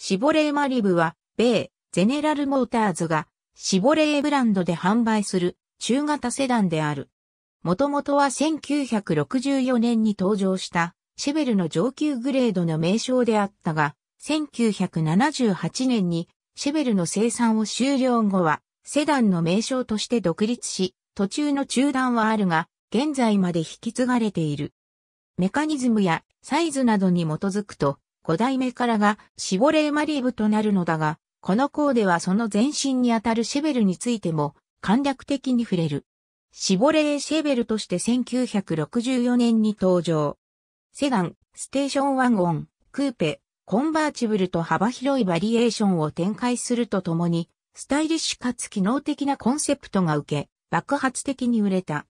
シボレーマリブは、米、ゼネラルモーターズが、シボレーブランドで販売する中型セダンである。もともとは1964年に登場したシェベルの上級グレードの名称であったが、1978年にシェベルの生産を終了後はセダンの名称として独立し、途中の中断はあるが、現在まで引き継がれている。メカニズムやサイズなどに基づくと、5代目からがシボレーマリーブとなるのだが、この項ではその前身にあたるシェベルについても簡略的に触れる。シボレーシェベルとして1964年に登場。セダン、ステーションワゴン、クーペ、コンバーチブルと幅広いバリエーションを展開するとともに、スタイリッシュかつ機能的なコンセプトが受け、爆発的に売れた。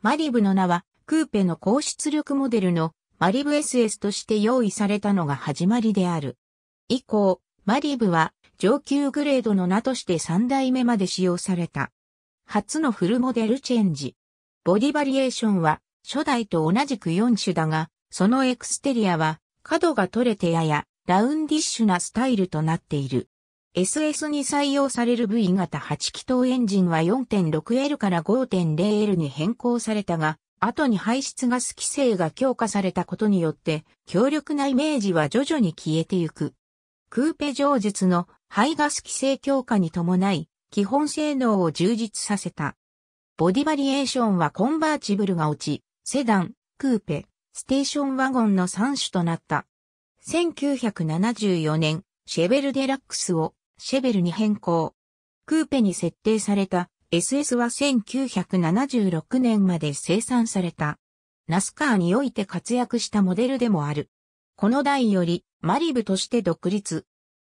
マリブの名は、クーペの高出力モデルのマリブ SS として用意されたのが始まりである。以降、マリブは上級グレードの名として3代目まで使用された。初のフルモデルチェンジ。ボディバリエーションは初代と同じく4種だが、そのエクステリアは角が取れてややラウンディッシュなスタイルとなっている。SS に採用される V 型8気筒エンジンは 4.6L から 5.0L に変更されたが、後に排出ガス規制が強化されたことによって、強力なイメージは徐々に消えてゆく。クーペ上述の排ガス規制強化に伴い、基本性能を充実させた。ボディバリエーションはコンバーチブルが落ち、セダン、クーペ、ステーションワゴンの3種となった。1974年、シェベルデラックスをシェベルに変更。クーペに設定された SS は1976年まで生産された。ナスカーにおいて活躍したモデルでもある。この代よりマリブとして独立。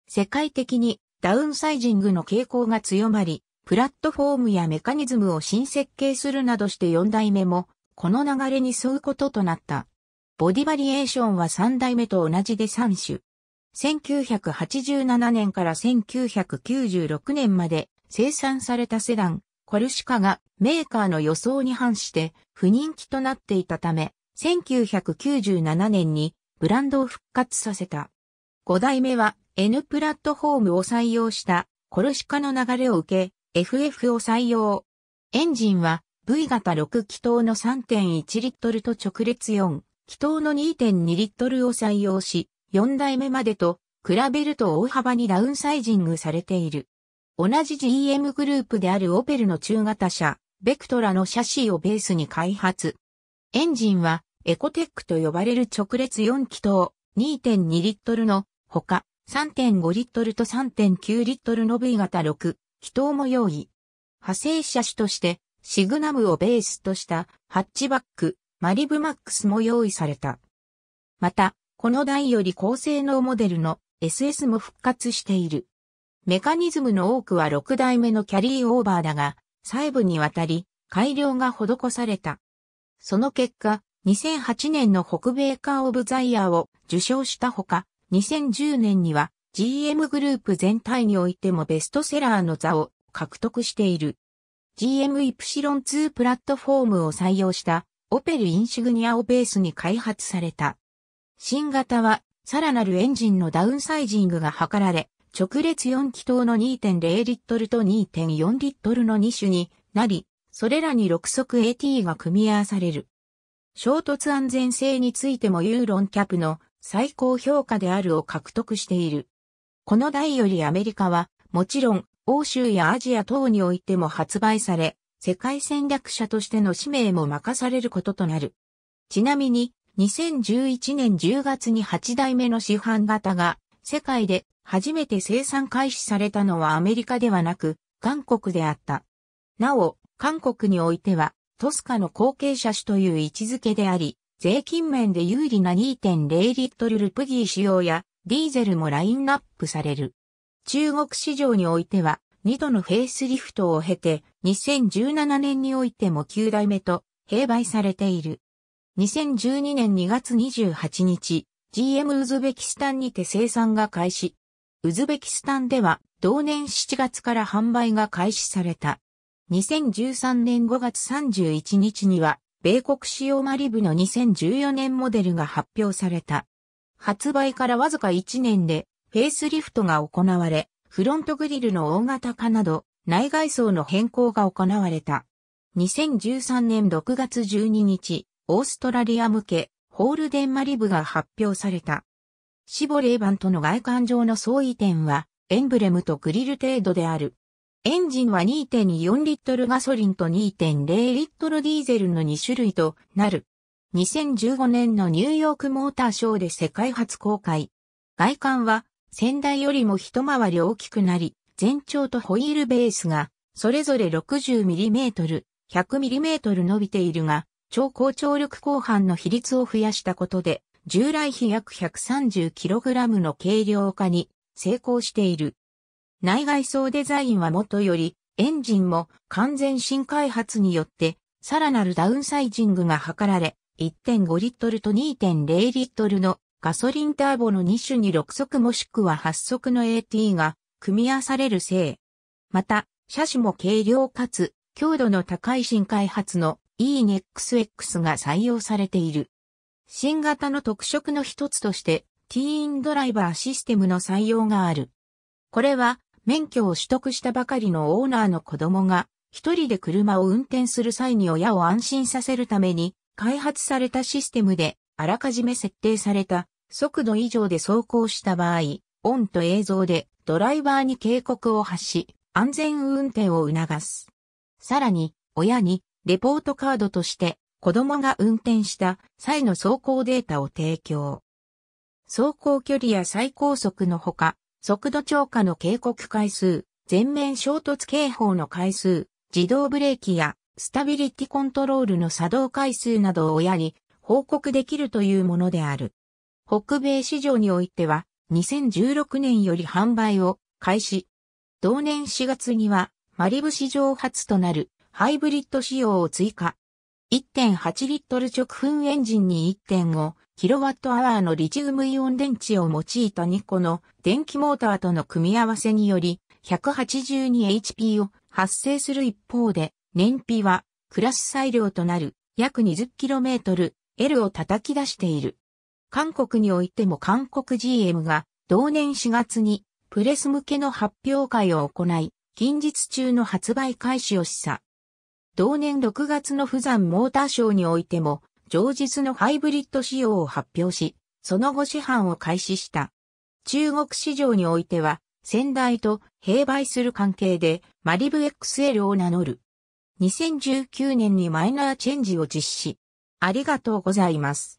世界的にダウンサイジングの傾向が強まり、プラットフォームやメカニズムを新設計するなどして4代目も、この流れに沿うこととなった。ボディバリエーションは3代目と同じで3種。1987年から1996年まで生産されたセダン、コルシカがメーカーの予想に反して不人気となっていたため、1997年にブランドを復活させた。5代目は N プラットフォームを採用したコルシカの流れを受け FF を採用。エンジンは V 型6気筒の3.1リットルと直列4気筒の2.2リットルを採用し、4代目までと比べると大幅にダウンサイジングされている。同じ GM グループであるオペルの中型車、ベクトラのシャシーをベースに開発。エンジンはエコテックと呼ばれる直列4気筒2.2リットルのほか3.5リットルと3.9リットルの V 型6、気筒も用意。派生車種としてシグナムをベースとしたハッチバック、マリブマックスも用意された。また、この台より高性能モデルの SS も復活している。メカニズムの多くは6代目のキャリーオーバーだが、細部にわたり改良が施された。その結果、2008年の北米カーオブザイヤーを受賞したほか、2010年には GM グループ全体においてもベストセラーの座を獲得している。GM イプシロン2プラットフォームを採用したオペルインシグニアをベースに開発された。新型はさらなるエンジンのダウンサイジングが図られ、直列4気筒の2.0リットルと2.4リットルの2種になり、それらに6速 AT が組み合わされる。衝突安全性についてもユーロンキャップの最高評価であるを獲得している。この台よりアメリカは、もちろん、欧州やアジア等においても発売され、世界戦略者としての使命も任されることとなる。ちなみに、2011年10月に8代目の市販型が、世界で初めて生産開始されたのはアメリカではなく、韓国であった。なお、韓国においては、トスカの後継車種という位置づけであり、税金面で有利な2.0リットルルプギー仕様やディーゼルもラインナップされる。中国市場においては2度のフェイスリフトを経て2017年においても9代目と併売されている。2012年2月28日、GM ウズベキスタンにて生産が開始。ウズベキスタンでは同年7月から販売が開始された。2013年5月31日には米国仕様マリブの2014年モデルが発表された。発売からわずか1年でフェイスリフトが行われ、フロントグリルの大型化など、内外装の変更が行われた。2013年6月12日、オーストラリア向け、ホールデンマリブが発表された。シボレーバンとの外観上の相違点は、エンブレムとグリル程度である。エンジンは2.24リットルガソリンと2.0リットルディーゼルの2種類となる。2015年のニューヨークモーターショーで世界初公開。外観は先代よりも一回り大きくなり、全長とホイールベースがそれぞれ 60mm、100mm 伸びているが、超高張力後半の比率を増やしたことで、従来比約 130kg の軽量化に成功している。内外装デザインはもとより、エンジンも完全新開発によって、さらなるダウンサイジングが図られ、1.5リットルと2.0リットルのガソリンターボの2種に6速もしくは8速の AT が組み合わされるせい。また、車種も軽量かつ強度の高い新開発の ENXX が採用されている。新型の特色の一つとして、ティーンドライバーシステムの採用がある。これは、免許を取得したばかりのオーナーの子供が、一人で車を運転する際に親を安心させるために、開発されたシステムで、あらかじめ設定された、速度以上で走行した場合、音と映像でドライバーに警告を発し、安全運転を促す。さらに、親に、レポートカードとして、子供が運転した際の走行データを提供。走行距離や最高速のほか、速度超過の警告回数、全面衝突警報の回数、自動ブレーキやスタビリティコントロールの作動回数などを親に報告できるというものである。北米市場においては2016年より販売を開始。同年4月にはマリブ史上初となるハイブリッド仕様を追加。1.8リットル直噴エンジンに1.5キロワットアワーのリチウムイオン電池を用いた2個の電気モーターとの組み合わせにより 182HP を発生する一方で燃費はクラス裁量となる約 20km L を叩き出している。韓国においても韓国 GM が同年4月にプレス向けの発表会を行い、近日中の発売開始を示唆。同年6月の富山モーターショーにおいても上日のハイブリッド仕様を発表し、その後市販を開始した。中国市場においては、先代と併売する関係でマリブ XL を名乗る。2019年にマイナーチェンジを実施。ありがとうございます。